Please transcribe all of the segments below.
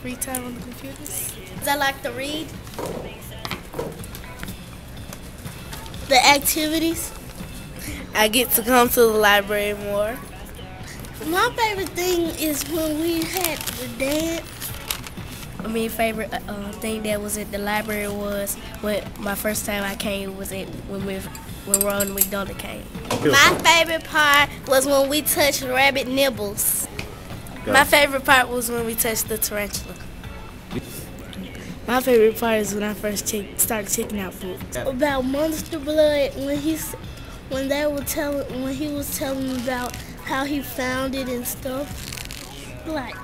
free time on the computers. I like to read. The activities. I get to come to the library more. My favorite thing is when we had the dance. I mean, favorite uh, thing that was at the library was when my first time I came was at when we when Ronald McDonald came. My favorite part was when we touched rabbit nibbles. My favorite part was when we touched the tarantula. My favorite part is when I first check, started checking out food. About monster blood when he's when they were telling when he was telling about how he found it and stuff. Like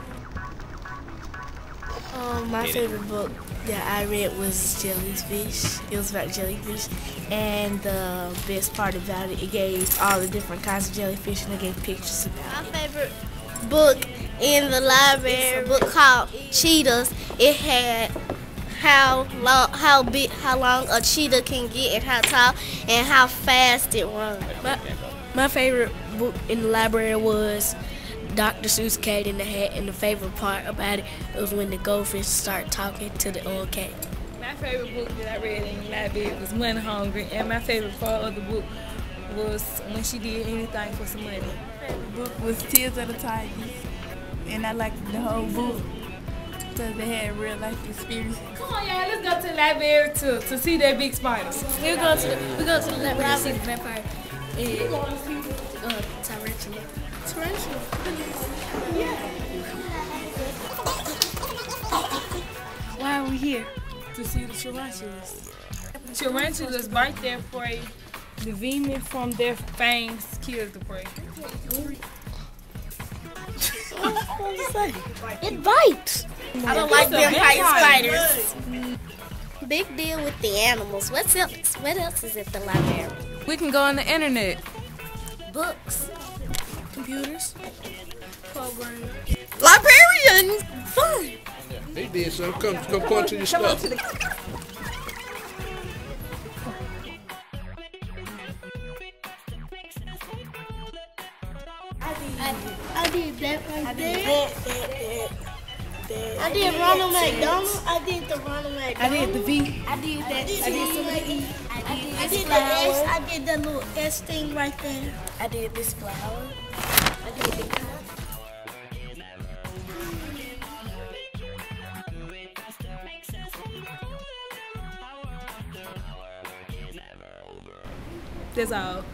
Um, my favorite book that I read was Jellyfish. It was about jellyfish, and the best part about it, it gave all the different kinds of jellyfish, and it gave pictures about my favorite book in the library, a book called Cheetahs. It had how long, how big, how long a cheetah can get, and how tall, and how fast it runs. My, my favorite book in the library was Dr. Seuss Cat in the Hat, and the favorite part about it was when the goldfish start talking to the old cat. My favorite book that I read in the library was Money Hungry, and my favorite part of the book was when she did anything for some money. My favorite book was Tears of the Tigers, and I liked the whole book because they had real life experience. Come on, y'all, let's go to the library to, to see that big spider. We go to the we go to the library to see the vampire and uh, tarantula. Tarantula. Yeah. Why are we here? To see the tarantulas. Tarantulas bite their prey. The venom from their fangs kills the prey. It bites. I don't like vampire spiders. Big deal with the animals. What's else? What else is at the library? We can go on the internet. Books. Computers. Programs. Librarian! Fun! They did something. Come, come point to your stuff. I did that right there. That, that, that, that. I did Ronald McDonald. I did the Ronald McDonald. I did the V. I did that. I did some of the E. I did, I did the S. I did the little S thing right there. I did this flower. I did the cup. That's all.